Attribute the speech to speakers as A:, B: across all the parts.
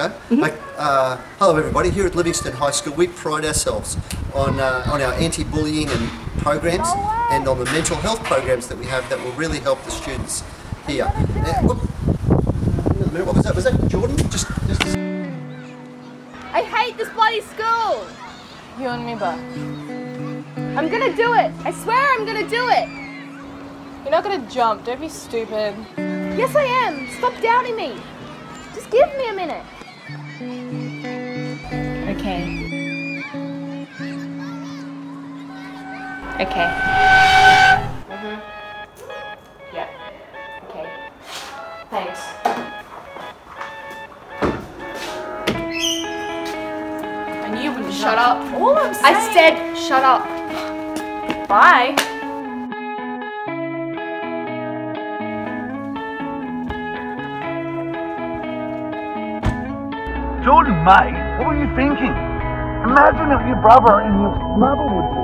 A: Go. Like, uh, hello, everybody. Here at Livingston High School, we pride ourselves on uh, on our anti-bullying and programs, and on the mental health programs that we have that will really help the students here. Now, whoop. Hang on a minute, What was that? Was that Jordan? Just, just.
B: I hate this bloody school.
C: You and me both.
B: I'm gonna do it. I swear I'm gonna do it.
C: You're not gonna jump. Don't be stupid.
B: Yes, I am. Stop doubting me. Just give me a minute.
C: Okay. Okay. Mhm. Yeah. Okay. Thanks. I knew you wouldn't
B: Shut up.
C: All I'm saying.
B: I said shut up.
C: bye.
D: Jordan, mate, what were you thinking? Imagine if your brother and your mother would be.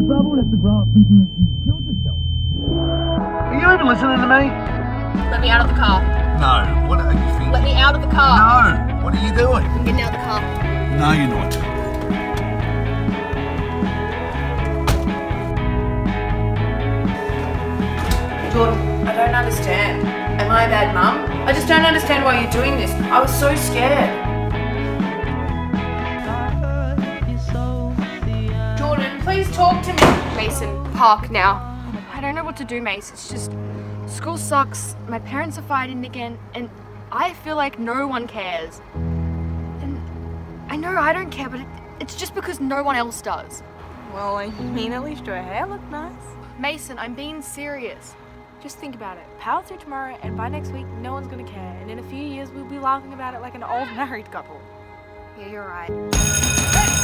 D: Your brother would have to grow up thinking that you killed yourself. Are you even listening to me?
B: Let me out of the car.
D: No. What are you thinking?
B: Let me out of the car.
D: No. What are you doing?
B: I'm getting out of the car.
D: No, you're not.
E: Jordan, I don't understand. Am I a bad mum? I just don't understand why you're doing this. I was so scared. Jordan, please talk to me.
B: Mason, park now. I don't know what to do, Mace. It's just school sucks. My parents are fighting again, and I feel like no one cares. And I know I don't care, but it, it's just because no one else does.
C: Well, I mean, at least your hair looked nice.
B: Mason, I'm being serious.
C: Just think about it. Power through tomorrow, and by next week, no one's gonna care. And in a few years, we'll be laughing about it like an old married couple.
B: Yeah, you're right.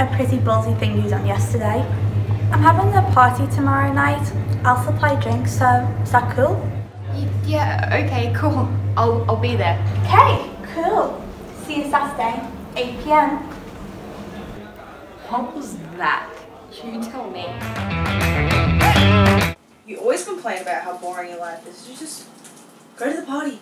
F: A pretty ballsy thing you done yesterday. I'm having a party tomorrow night. I'll supply drinks, so is that cool?
B: yeah, okay, cool. I'll I'll be there.
F: Okay, cool. See you Saturday, 8 p.m.
E: What was that?
B: You tell me.
E: You always complain about how boring your life is. You just go to the party.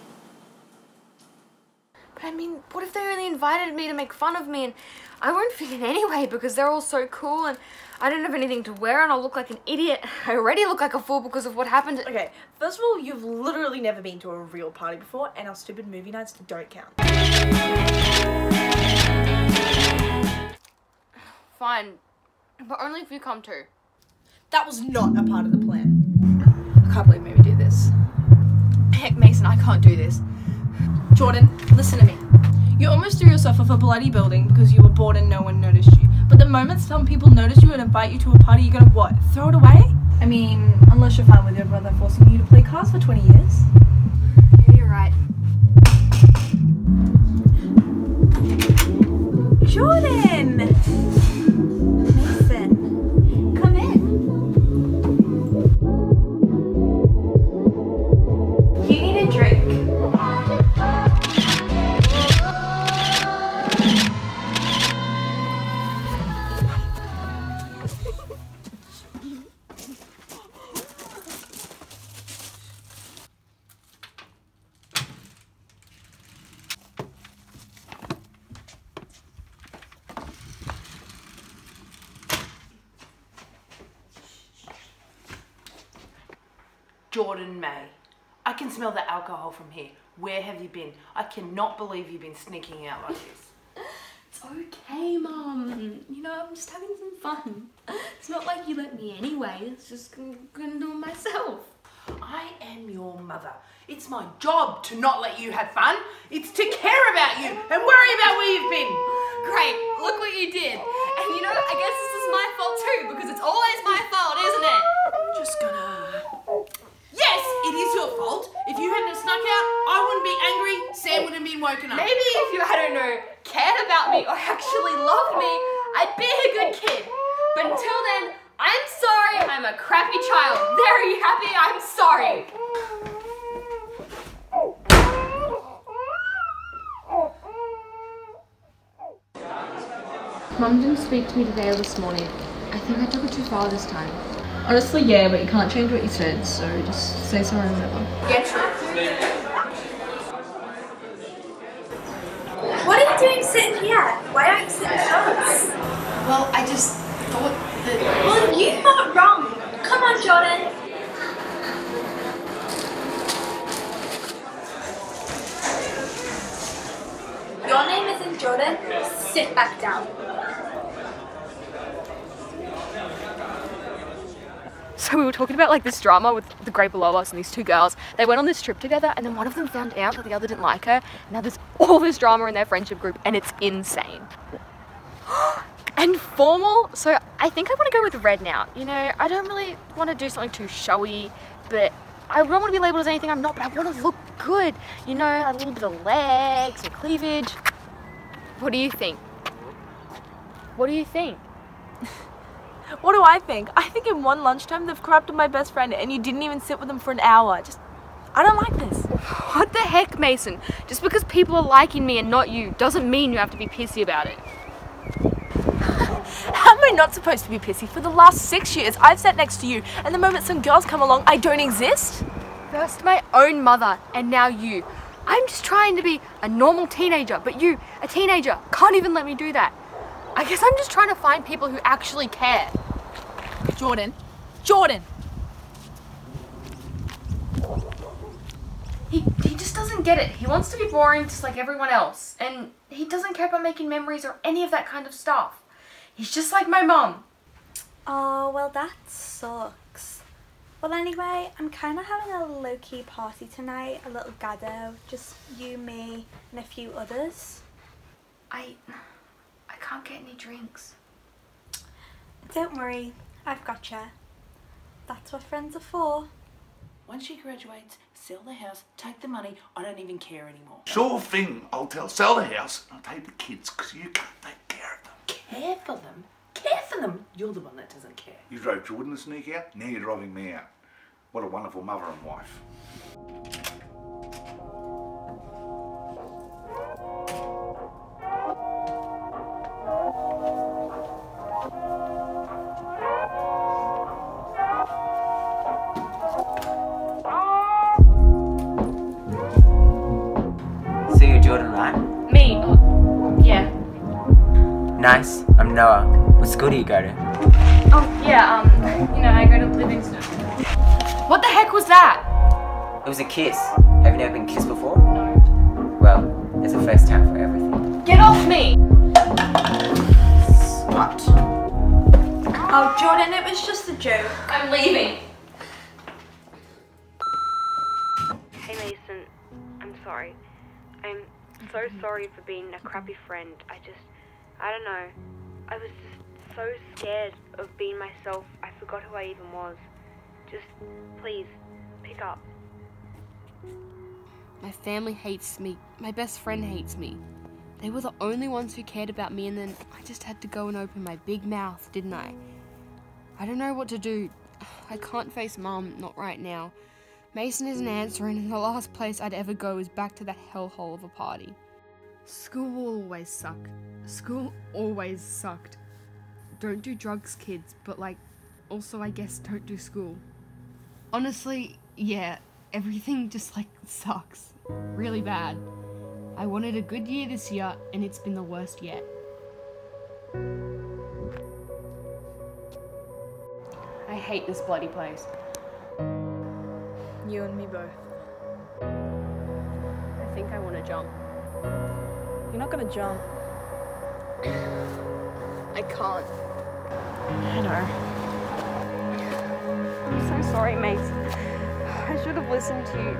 B: But I mean, what if they only invited me to make fun of me and I won't fit in anyway because they're all so cool and I don't have anything to wear and I'll look like an idiot. I already look like a fool because of what happened.
G: Okay, first of all, you've literally never been to a real party before, and our stupid movie nights don't count.
B: Fine, but only if you come too.
G: That was not a part of the plan.
B: I can't believe we did this. Heck, Mason, I can't do this.
G: Jordan, listen to me. You almost threw yourself off a bloody building because you were bored and no one noticed you. But the moment some people notice you and invite you to a party, you're gonna what? Throw it away? I mean, unless you're fine with your brother forcing you to play cards for 20 years.
B: Yeah, you're right.
F: Jordan
E: May. I can smell the alcohol from here. Where have you been? I cannot believe you've been sneaking out like this.
B: It's okay, Mum. You know, I'm just having some fun. It's not like you let me anyway. It's just gonna, gonna do it myself.
E: I am your mother. It's my job to not let you have fun. It's to care about you and worry about where you've been.
B: Great, look what you did. And you know, I guess this is my fault too, because it's always my fault, isn't it?
E: Just gonna. Yes, it is your fault. If you hadn't snuck out, I wouldn't be angry. Sam wouldn't be woken up.
B: Maybe if you, I don't know, cared about me or actually loved me, I'd be a good kid. But until then, I'm sorry, I'm a crappy child. Very happy, I'm sorry. Mum didn't speak to me today or this morning. I think I took it too far this time.
G: Honestly, yeah, but you can't change what you said, so just say sorry whenever.
B: Get true.
F: What are you doing sitting here? Why aren't you sitting close?
E: Well, I just thought that.
F: Well, you thought wrong. Come on, Jordan. Jordan. Sit back down.
B: So we were talking about like this drama with the grade below us and these two girls. They went on this trip together and then one of them found out that the other didn't like her. Now there's all this drama in their friendship group and it's insane. and formal, so I think I want to go with red now. You know, I don't really want to do something too showy, but I don't want to be labeled as anything I'm not, but I want to look good. You know, a little bit of legs and cleavage. What do you think? What do you think?
C: What do I think? I think in one lunchtime they've corrupted my best friend and you didn't even sit with them for an hour. Just, I don't like this.
B: What the heck, Mason? Just because people are liking me and not you doesn't mean you have to be pissy about it.
C: How am I not supposed to be pissy? For the last six years, I've sat next to you, and the moment some girls come along, I don't exist.
B: First my own mother, and now you. I'm just trying to be a normal teenager, but you, a teenager, can't even let me do that. I guess I'm just trying to find people who actually care.
C: Jordan. Jordan.
B: He, he just doesn't get it. He wants to be boring just like everyone else. And he doesn't care about making memories or any of that kind of stuff. He's just like my mom.
F: Oh, well, that sucks. Well, anyway, I'm kind of having a low key party tonight, a little gather, just you, me, and a few others.
B: I I can't get any drinks.
F: Don't worry, I've got you. That's what friends are for.
E: Once she graduates, sell the house, take the money. I don't even care anymore.
D: Sure thing. I'll tell. Sell the house. and I'll take the kids because you can't take care of them.
E: Care for them? Care for them? You're the one that doesn't care.
D: You drove Jordan to sneak out. Now you're driving me out. What a wonderful mother and wife.
H: Noah. What school do you go to?
B: Oh, yeah, um, you know, I go to Livingston. What the heck was that?
H: It was a kiss. Have you never been kissed before?
B: No.
H: Well, it's a first time for everything.
B: Get off me!
H: What?
F: Oh, Jordan, it was just a joke.
B: I'm leaving.
I: Hey Mason, I'm sorry. I'm so sorry for being a crappy friend. I just, I don't know. I was just so scared of being myself, I forgot who I even was. Just, please, pick up.
B: My family hates me. My best friend hates me. They were the only ones who cared about me, and then I just had to go and open my big mouth, didn't I? I don't know what to do. I can't face mum, not right now. Mason isn't answering, and the last place I'd ever go is back to that hellhole of a party. School will always suck. School always sucked. Don't do drugs, kids, but like, also, I guess, don't do school. Honestly, yeah, everything just like sucks. Really bad. I wanted a good year this year, and it's been the worst yet. I hate this bloody place.
C: You and me both.
B: I think I want to jump.
C: You're not gonna jump.
B: I can't.
C: I know.
B: I'm so sorry, Mace. I should have listened to you.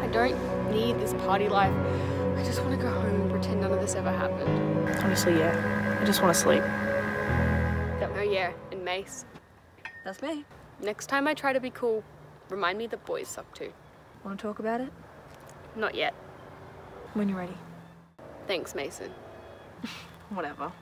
B: I don't need this party life. I just want to go home and pretend none of this ever happened.
C: Honestly, yeah. I just want to sleep.
B: Oh, yeah, and Mace.
C: That's me.
B: Next time I try to be cool, remind me that boys suck too.
C: Want to talk about it?
B: Not yet.
C: When you're ready.
B: Thanks, Mason.
C: Whatever.